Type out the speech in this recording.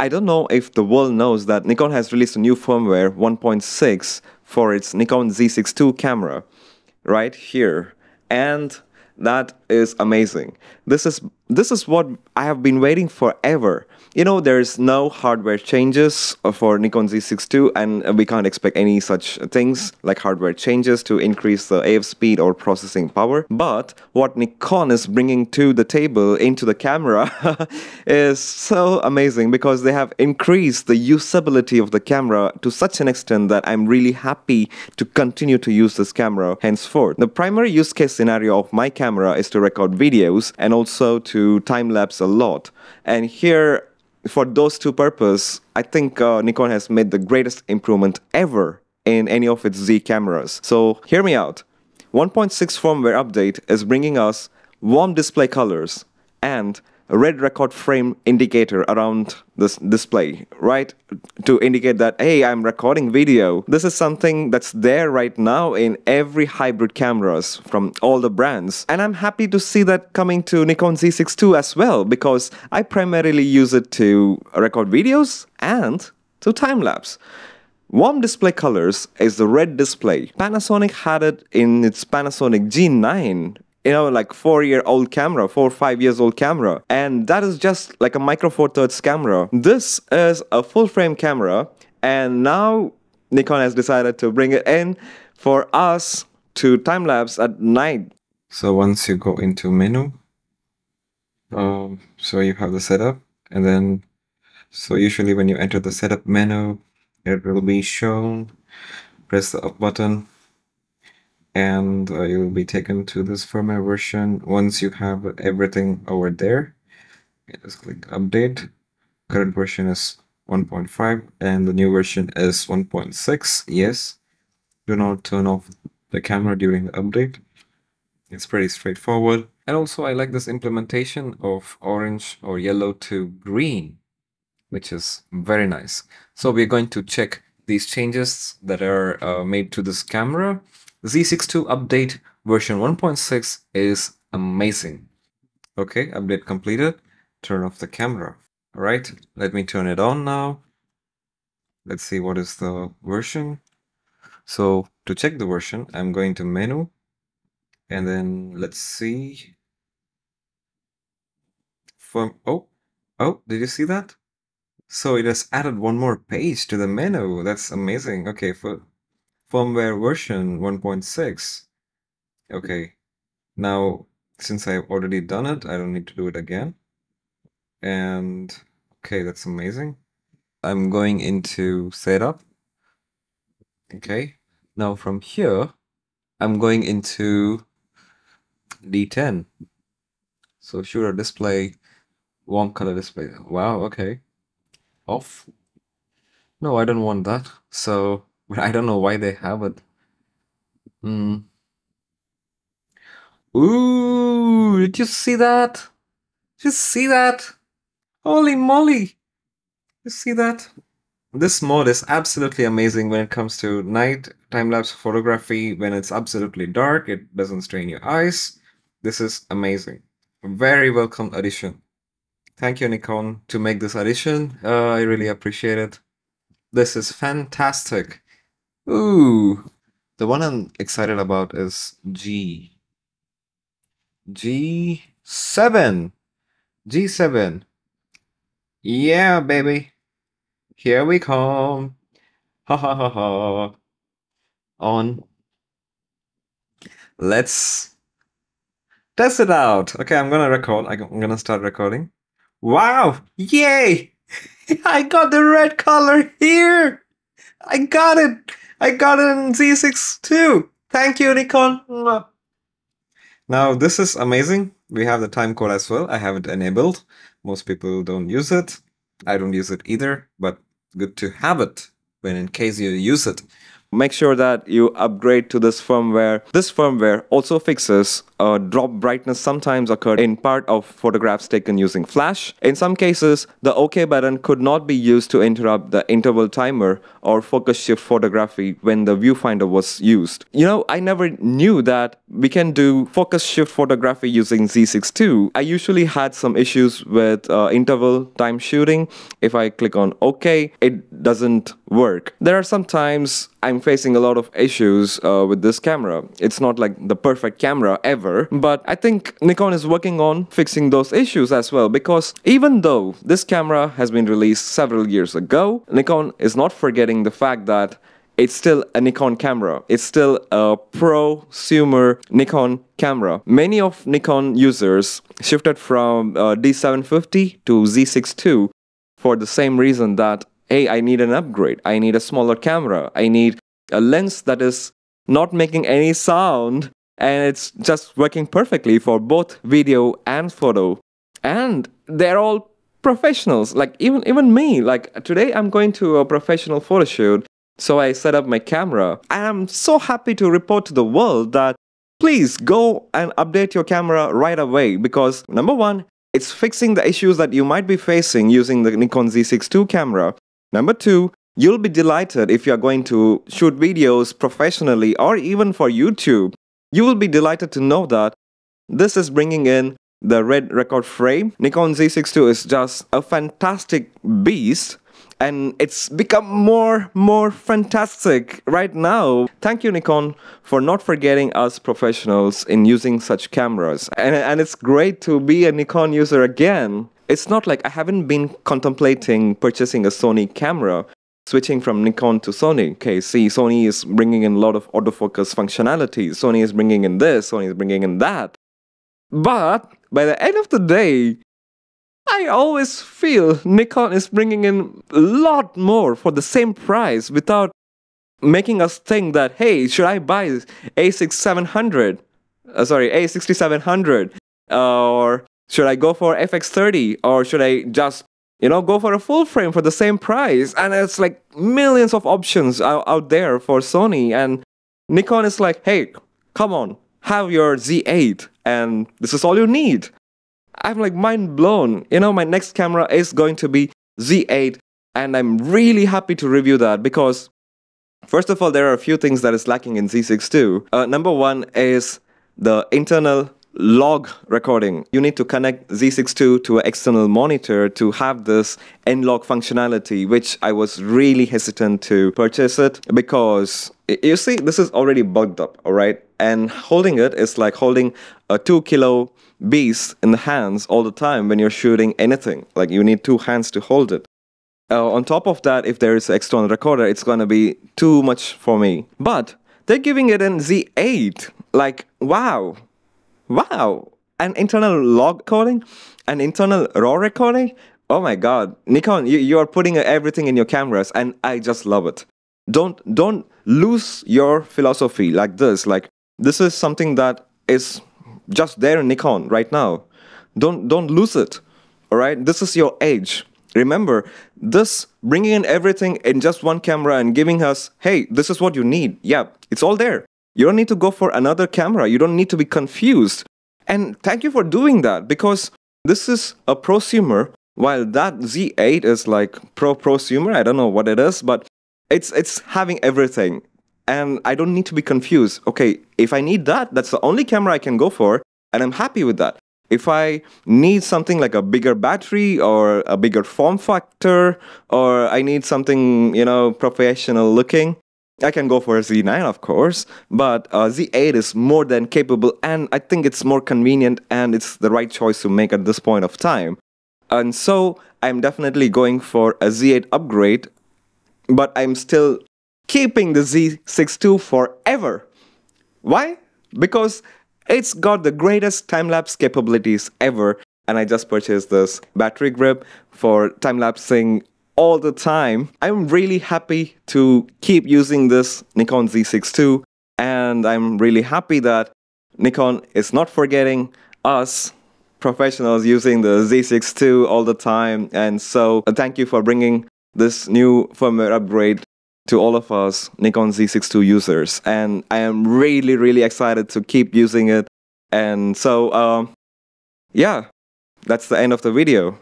I don't know if the world knows that Nikon has released a new firmware 1.6 for its Nikon Z6 II camera right here. And that is amazing. This is this is what I have been waiting for forever. You know, there's no hardware changes for Nikon Z6 II, and we can't expect any such things like hardware changes to increase the AF speed or processing power. But what Nikon is bringing to the table into the camera is so amazing because they have increased the usability of the camera to such an extent that I'm really happy to continue to use this camera henceforth. The primary use case scenario of my camera is to record videos and also to time lapse a lot. And here for those two purposes, I think uh, Nikon has made the greatest improvement ever in any of its Z cameras. So hear me out. 1.6 firmware update is bringing us warm display colors and red record frame indicator around this display, right? To indicate that, hey, I'm recording video. This is something that's there right now in every hybrid cameras from all the brands. And I'm happy to see that coming to Nikon Z6 II as well, because I primarily use it to record videos and to time lapse. Warm display colors is the red display. Panasonic had it in its Panasonic G9 you know, like four year old camera, four or five years old camera. And that is just like a micro four thirds camera. This is a full frame camera. And now Nikon has decided to bring it in for us to time lapse at night. So once you go into menu, um, so you have the setup and then, so usually when you enter the setup menu, it will be shown, press the up button and uh, you'll be taken to this firmware version. Once you have everything over there just click update. Current version is 1.5 and the new version is 1.6 yes do not turn off the camera during the update. It's pretty straightforward. And also i like this implementation of orange or yellow to green which is very nice. So we're going to check these changes that are uh, made to this camera Z6 II update version 1.6 is amazing. Okay, update completed. Turn off the camera. Alright, let me turn it on now. Let's see what is the version. So to check the version, I'm going to menu and then let's see. From oh, oh, did you see that? So it has added one more page to the menu. That's amazing. Okay, for firmware version 1.6. Okay, now since I've already done it, I don't need to do it again. And okay, that's amazing. I'm going into setup. Okay, now from here, I'm going into D10. So shooter display, warm color display. Wow, okay. Off. No, I don't want that. So but I don't know why they have it. Hmm. Ooh, did you see that? Did you see that? Holy moly! You see that? This mode is absolutely amazing when it comes to night time-lapse photography. When it's absolutely dark, it doesn't strain your eyes. This is amazing. Very welcome addition. Thank you, Nikon, to make this addition. Uh, I really appreciate it. This is fantastic. Ooh, the one I'm excited about is G. G7. G7. Yeah, baby. Here we come. Ha ha ha ha. On. Let's test it out. Okay, I'm gonna record. I'm gonna start recording. Wow! Yay! I got the red color here! I got it! I got it in Z6 II. Thank you, Nikon. Now, this is amazing. We have the time code as well. I have it enabled. Most people don't use it. I don't use it either, but good to have it when in case you use it. Make sure that you upgrade to this firmware. This firmware also fixes uh, drop brightness sometimes occur in part of photographs taken using flash. In some cases, the OK button could not be used to interrupt the interval timer or focus shift photography when the viewfinder was used. You know, I never knew that we can do focus shift photography using Z6 I usually had some issues with uh, interval time shooting. If I click on OK, it doesn't work. There are some times I'm facing a lot of issues uh, with this camera. It's not like the perfect camera ever, but I think Nikon is working on fixing those issues as well because even though this camera has been released several years ago, Nikon is not forgetting the fact that it's still a Nikon camera. It's still a prosumer Nikon camera. Many of Nikon users shifted from uh, D750 to Z6 for the same reason that hey, I need an upgrade. I need a smaller camera. I need a lens that is not making any sound and it's just working perfectly for both video and photo. And they're all professionals. Like even even me, like today I'm going to a professional photo shoot. So I set up my camera and I'm so happy to report to the world that please go and update your camera right away because number one, it's fixing the issues that you might be facing using the Nikon Z6 II camera. Number two, you'll be delighted if you're going to shoot videos professionally or even for YouTube. You will be delighted to know that this is bringing in the red record frame. Nikon Z6 II is just a fantastic beast and it's become more more fantastic right now thank you nikon for not forgetting us professionals in using such cameras and, and it's great to be a nikon user again it's not like I haven't been contemplating purchasing a Sony camera, switching from Nikon to Sony. Okay, see, Sony is bringing in a lot of autofocus functionalities. Sony is bringing in this, Sony is bringing in that. But by the end of the day, I always feel Nikon is bringing in a lot more for the same price without making us think that, hey, should I buy this A6700? Uh, sorry, A6700 uh, or should I go for FX30 or should I just, you know, go for a full frame for the same price? And it's like millions of options out, out there for Sony. And Nikon is like, hey, come on, have your Z8 and this is all you need. I'm like mind blown. You know, my next camera is going to be Z8 and I'm really happy to review that because first of all, there are a few things that is lacking in Z6 II. Uh, number one is the internal log recording. You need to connect Z6 II to an external monitor to have this N-Log functionality, which I was really hesitant to purchase it because you see, this is already bugged up, all right? And holding it is like holding a two kilo beast in the hands all the time when you're shooting anything. Like you need two hands to hold it. Uh, on top of that, if there is an external recorder, it's gonna be too much for me. But they're giving it in Z8. Like, wow, wow, an internal log recording, an internal raw recording. Oh my god, Nikon, you, you are putting everything in your cameras, and I just love it. Don't don't lose your philosophy like this. Like this is something that is just there in Nikon right now. Don't don't lose it. All right, this is your age. Remember, this bringing in everything in just one camera and giving us, hey, this is what you need. Yeah, it's all there. You don't need to go for another camera. You don't need to be confused. And thank you for doing that because this is a prosumer while that Z8 is like pro prosumer. I don't know what it is, but it's it's having everything. And I don't need to be confused. Okay, if I need that, that's the only camera I can go for, and I'm happy with that. If I need something like a bigger battery or a bigger form factor, or I need something, you know, professional looking, I can go for a Z9, of course, but uh, Z8 is more than capable, and I think it's more convenient and it's the right choice to make at this point of time. And so I'm definitely going for a Z8 upgrade, but I'm still keeping the Z6 II forever. Why? Because it's got the greatest time-lapse capabilities ever, and I just purchased this battery grip for time-lapsing all the time. I'm really happy to keep using this Nikon Z6 II, and I'm really happy that Nikon is not forgetting us professionals using the Z6 II all the time. And so uh, thank you for bringing this new firmware upgrade to all of us Nikon Z6 II users. And I am really, really excited to keep using it. And so, um, yeah, that's the end of the video.